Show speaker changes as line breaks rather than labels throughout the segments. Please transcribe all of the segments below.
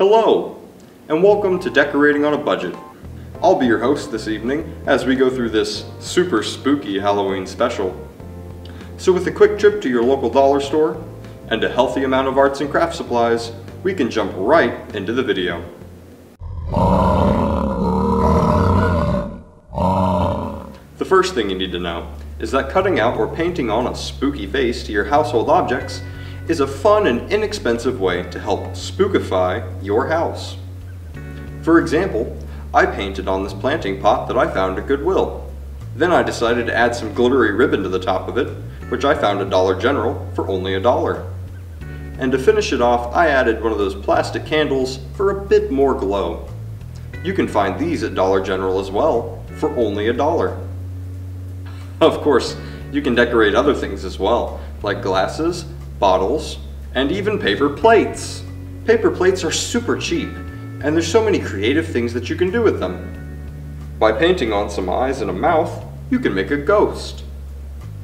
Hello, and welcome to Decorating on a Budget. I'll be your host this evening as we go through this super spooky Halloween special. So with a quick trip to your local dollar store and a healthy amount of arts and craft supplies, we can jump right into the video. The first thing you need to know is that cutting out or painting on a spooky face to your household objects is a fun and inexpensive way to help spookify your house. For example, I painted on this planting pot that I found at Goodwill. Then I decided to add some glittery ribbon to the top of it, which I found at Dollar General for only a dollar. And to finish it off, I added one of those plastic candles for a bit more glow. You can find these at Dollar General as well for only a dollar. Of course, you can decorate other things as well, like glasses, bottles, and even paper plates. Paper plates are super cheap, and there's so many creative things that you can do with them. By painting on some eyes and a mouth, you can make a ghost.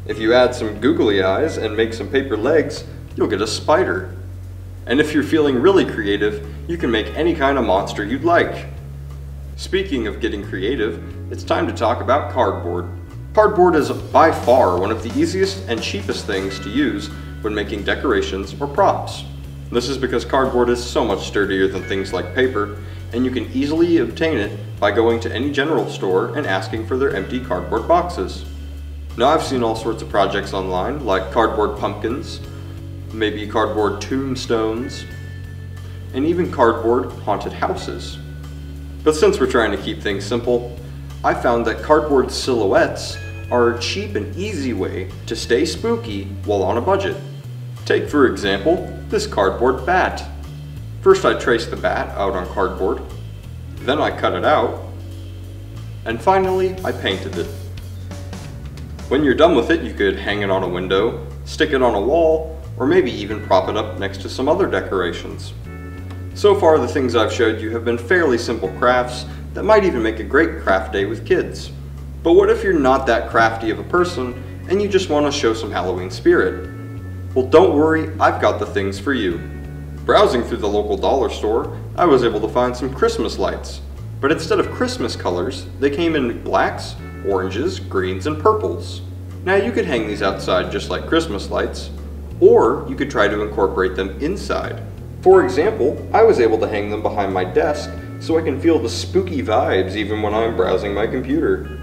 If you add some googly eyes and make some paper legs, you'll get a spider. And if you're feeling really creative, you can make any kind of monster you'd like. Speaking of getting creative, it's time to talk about cardboard. Cardboard is by far one of the easiest and cheapest things to use when making decorations or props. This is because cardboard is so much sturdier than things like paper, and you can easily obtain it by going to any general store and asking for their empty cardboard boxes. Now I've seen all sorts of projects online, like cardboard pumpkins, maybe cardboard tombstones, and even cardboard haunted houses. But since we're trying to keep things simple, I found that cardboard silhouettes are a cheap and easy way to stay spooky while on a budget. Take for example, this cardboard bat. First I traced the bat out on cardboard, then I cut it out, and finally I painted it. When you're done with it, you could hang it on a window, stick it on a wall, or maybe even prop it up next to some other decorations. So far, the things I've showed you have been fairly simple crafts that might even make a great craft day with kids. But what if you're not that crafty of a person and you just want to show some Halloween spirit? Well, don't worry, I've got the things for you. Browsing through the local dollar store, I was able to find some Christmas lights. But instead of Christmas colors, they came in blacks, oranges, greens, and purples. Now you could hang these outside just like Christmas lights, or you could try to incorporate them inside. For example, I was able to hang them behind my desk so I can feel the spooky vibes even when I'm browsing my computer.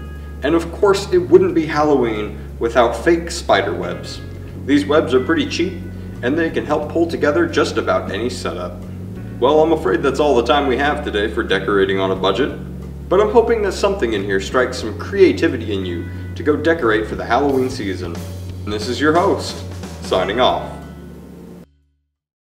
And of course, it wouldn't be Halloween without fake spider webs. These webs are pretty cheap, and they can help pull together just about any setup. Well, I'm afraid that's all the time we have today for decorating on a budget, but I'm hoping that something in here strikes some creativity in you to go decorate for the Halloween season. And this is your host, signing off.